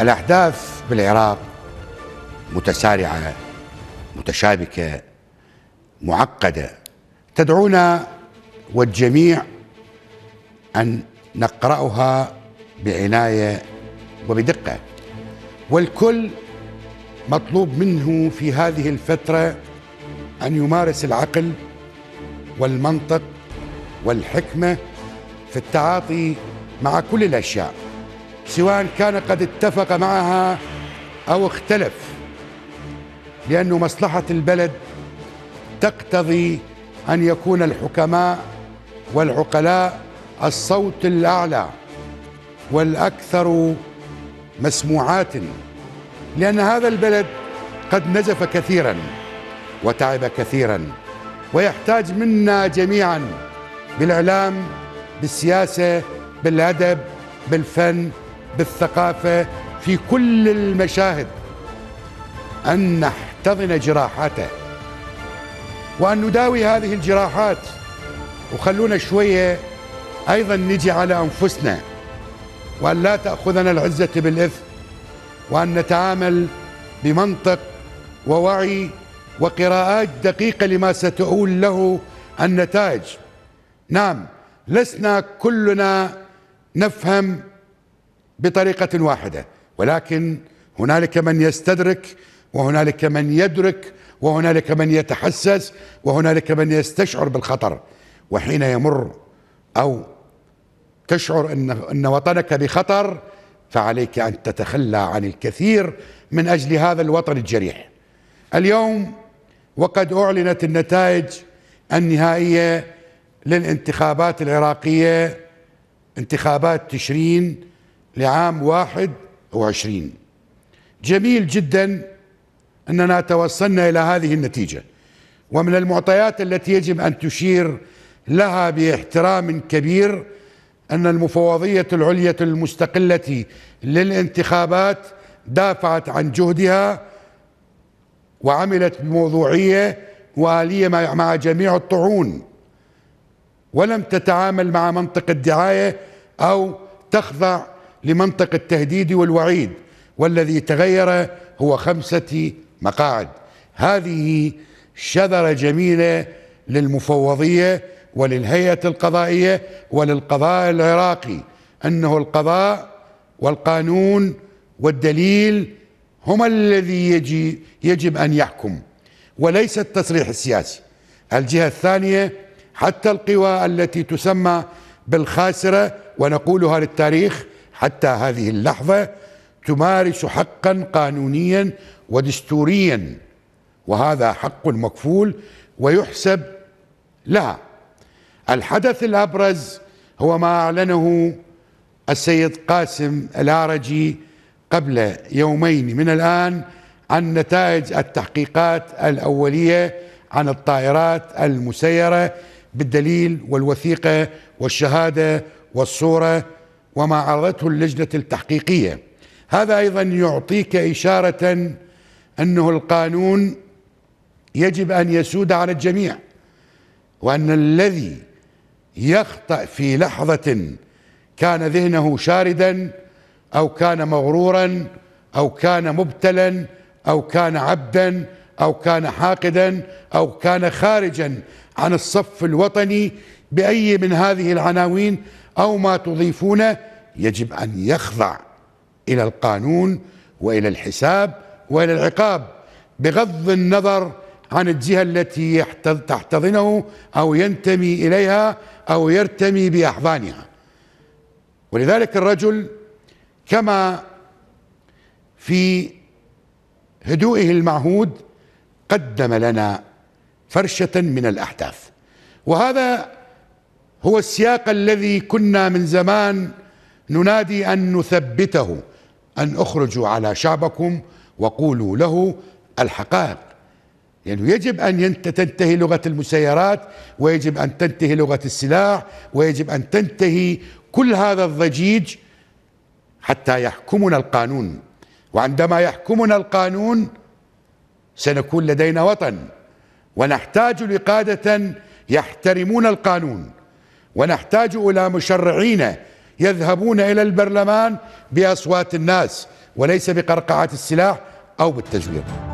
الأحداث بالعراق متسارعة متشابكة معقدة. تدعونا والجميع أن نقرأها بعناية وبدقة. والكل مطلوب منه في هذه الفترة أن يمارس العقل والمنطق والحكمة في التعاطي مع كل الأشياء. سواء كان قد اتفق معها أو اختلف لأن مصلحة البلد تقتضي أن يكون الحكماء والعقلاء الصوت الأعلى والأكثر مسموعات لأن هذا البلد قد نزف كثيرا وتعب كثيرا ويحتاج منا جميعا بالإعلام بالسياسة بالأدب بالفن بالثقافة في كل المشاهد أن نحتضن جراحاته وأن نداوي هذه الجراحات. وخلونا شوية أيضا نجي على أنفسنا وأن لا تأخذنا العزة بالإثم وأن نتعامل بمنطق ووعي وقراءات دقيقة لما ستؤول له النتائج. نعم لسنا كلنا نفهم بطريقة واحدة ولكن هنالك من يستدرك وهنالك من يدرك وهنالك من يتحسس وهنالك من يستشعر بالخطر. وحين يمر أو تشعر أن, أن وطنك بخطر فعليك أن تتخلى عن الكثير من أجل هذا الوطن الجريح. اليوم وقد أعلنت النتائج النهائية للانتخابات العراقية انتخابات تشرين لعام واحد وعشرين جميل جدا أننا توصلنا إلى هذه النتيجة. ومن المعطيات التي يجب أن تشير لها باحترام كبير أن المفوضية العليا المستقلة للانتخابات دافعت عن جهدها وعملت بموضوعية وآلية مع جميع الطعون. ولم تتعامل مع منطق الدعاية أو تخضع لمنطق التهديد والوعيد والذي تغير هو خمسة مقاعد. هذه شذرة جميلة للمفوضية وللهيئة القضائية وللقضاء العراقي أنه القضاء والقانون والدليل هما الذي يجي يجب أن يحكم وليس التصريح السياسي. الجهة الثانية حتى القوى التي تسمى بالخاسرة ونقولها للتاريخ حتى هذه اللحظة تمارس حقا قانونيا ودستوريا وهذا حق مكفول ويحسب لها. الحدث الأبرز هو ما أعلنه السيد قاسم الآرجي قبل يومين من الآن عن نتائج التحقيقات الأولية عن الطائرات المسيرة بالدليل والوثيقة والشهادة والصورة وما عرضته اللجنة التحقيقية. هذا أيضا يعطيك إشارة أنه القانون يجب أن يسود على الجميع وأن الذي يخطأ في لحظة كان ذهنه شاردا أو كان مغرورا أو كان مبتلا أو كان عبدا أو كان حاقدا أو كان خارجا عن الصف الوطني بأي من هذه العناوين أو ما تضيفونه يجب أن يخضع إلى القانون وإلى الحساب وإلى العقاب بغض النظر عن الجهة التي تحتضنه أو ينتمي إليها أو يرتمي بأحضانها. ولذلك الرجل كما في هدوئه المعهود قدم لنا فرشة من الأحداث. وهذا هو السياق الذي كنا من زمان ننادي أن نثبته أن أخرجوا على شعبكم وقولوا له الحقائق. يعني يجب أن تنتهي لغة المسيرات ويجب أن تنتهي لغة السلاح ويجب أن تنتهي كل هذا الضجيج حتى يحكمنا القانون. وعندما يحكمنا القانون سنكون لدينا وطن ونحتاج لقادة يحترمون القانون ونحتاج إلى مشرعين يذهبون إلى البرلمان بأصوات الناس وليس بقرقعة السلاح أو بالتزوير.